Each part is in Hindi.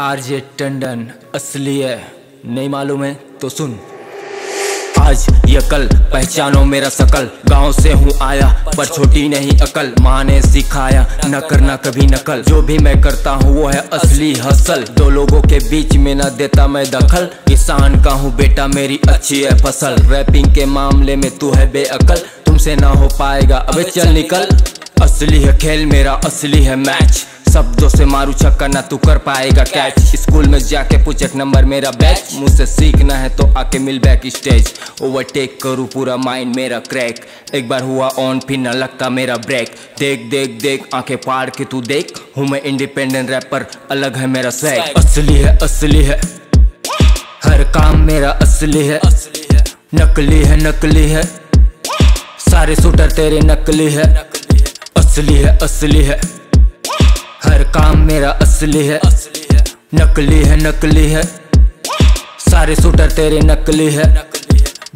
आरजे टंडन असली है, नहीं मालूम है तो सुन। आज ये कल पहचानो मेरा सकल गाँव से हूँ आया, पर छोटी नहीं अकल। माँ ने सिखाया न करना कभी नकल। जो भी मैं करता हूँ, वो है असली हसल। दो लोगों के बीच में न देता मैं दखल। किसान का हूँ बेटा, मेरी अच्छी है फ़सल। रैपिंग के मामले में तू है बेअकल। तुमसे ना हो पाएगा, अबे चल निकल। असली है खेल, मेरा असली है मैच। शब्दों से मारू छक्का ना तू कर पाएगा कैच स्कूल में जाके पूछ एक नंबर मेरा बैच मुझसे सीखना है तो आके मिल बैक स्टेज ओवरटेक करूँ पूरा माइंड मेरा क्रैक एक बार हुआ ऑन फिर न लगता मेरा ब्रेक देख देख देख आँखें पाड़ के तू देख। हूँ मैं इंडिपेंडेंट रैपर अलग है मेरा स्वैग असली है असली है। हर काम मेरा असली है। नकली है नकली है। सारे शूटर तेरे नकली है। असली है असली है। हर काम मेरा असली है। नकली है नकली है। सारे शूटर तेरे नकली है।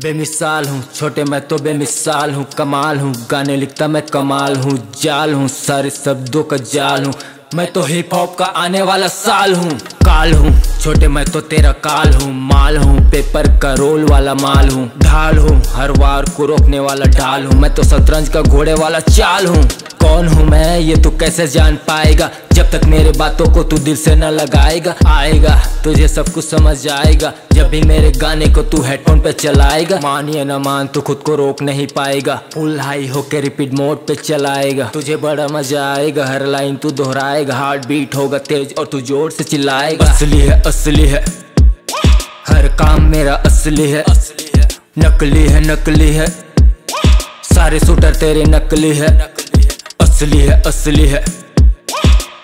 बेमिसाल हूँ, छोटे मैं तो बेमिसाल हूँ। कमाल हूँ, गाने लिखता मैं कमाल हूँ। जाल हूँ, सारे शब्दों का जाल हूँ। मैं तो हिप हॉप का आने वाला साल हूँ। काल हूँ, छोटे मैं तो तेरा काल हूँ। माल हूँ, पेपर का रोल वाला माल हूँ। ढाल हूँ, हर वार को रोकने वाला ढाल हूँ। मैं तो शतरंज का घोड़े वाला चाल हूँ। कौन हूँ मैं? ये तू कैसे जान पाएगा? जब तक मेरे बातों को तू दिल से न लगाएगा, आएगा, तुझे सब कुछ समझ जाएगा। जब भी मेरे गाने को तू हेडफोन पे चलाएगा, मानिए न मान, तू खुद को रोक नहीं पाएगा। फुल हाई होके रिपीट मोड पे चलाएगा, तुझे बड़ा मज़ा आएगा। हर लाइन तू दोहराएगा हार्ट बीट होगा तेज और तू ज़ोर से चिल्लाएगा। असली है असली है। हर काम मेरा असली है। नकली है नकली है। सारे शूटर तेरे नकली है। असली है असली है।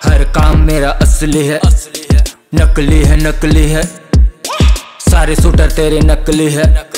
हर काम मेरा असली है। नकली है नकली है। सारे सूटर तेरे नकली है।